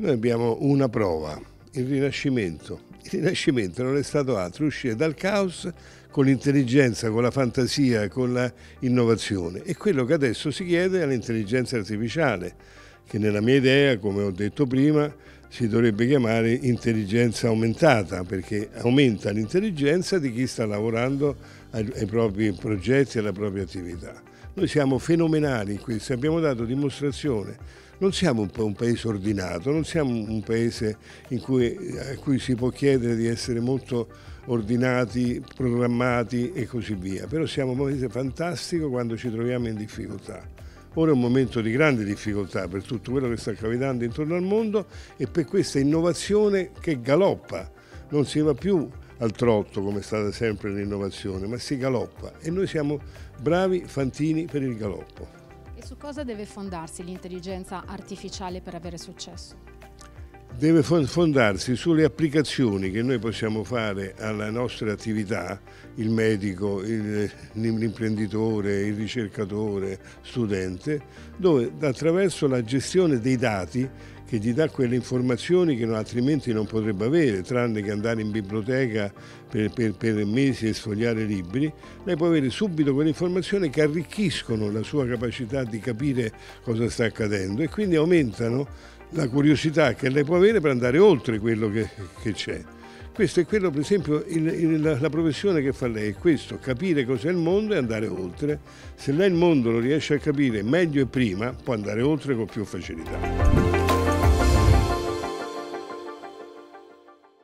Noi abbiamo una prova, il Rinascimento. Il Rinascimento non è stato altro uscire dal caos con l'intelligenza, con la fantasia, con l'innovazione. E quello che adesso si chiede all'intelligenza artificiale, che nella mia idea, come ho detto prima, si dovrebbe chiamare intelligenza aumentata, perché aumenta l'intelligenza di chi sta lavorando ai, ai propri progetti e alla propria attività. Noi siamo fenomenali in questo, abbiamo dato dimostrazione. Non siamo un, un, paese ordinato, non siamo un paese cui, a cui si può chiedere di essere molto ordinati, programmati e così via, però siamo un paese fantastico quando ci troviamo in difficoltà. Ora è un momento di grande difficoltà per tutto quello che sta capitando intorno al mondo e per questa innovazione che galoppa, non si va più al trotto come è stata sempre l'innovazione, ma si galoppa e noi siamo bravi fantini per il galoppo. E su cosa deve fondarsi l'intelligenza artificiale per avere successo? Deve fondarsi sulle applicazioni che noi possiamo fare alla nostra attività, il medico, l'imprenditore, il ricercatore, studente, dove attraverso la gestione dei dati che gli dà quelle informazioni che altrimenti non potrebbe avere, tranne che andare in biblioteca per, per, per mesi e sfogliare libri, lei può avere subito quelle informazioni che arricchiscono la sua capacità di capire cosa sta accadendo e quindi aumentano la curiosità che lei può avere per andare oltre quello che, che c'è. Questo è quello, per esempio, il, il, la, la, professione che fa lei, è questo, capire cos'è il mondo e andare oltre. Se lei il mondo lo riesce a capire meglio e prima, può andare oltre con più facilità.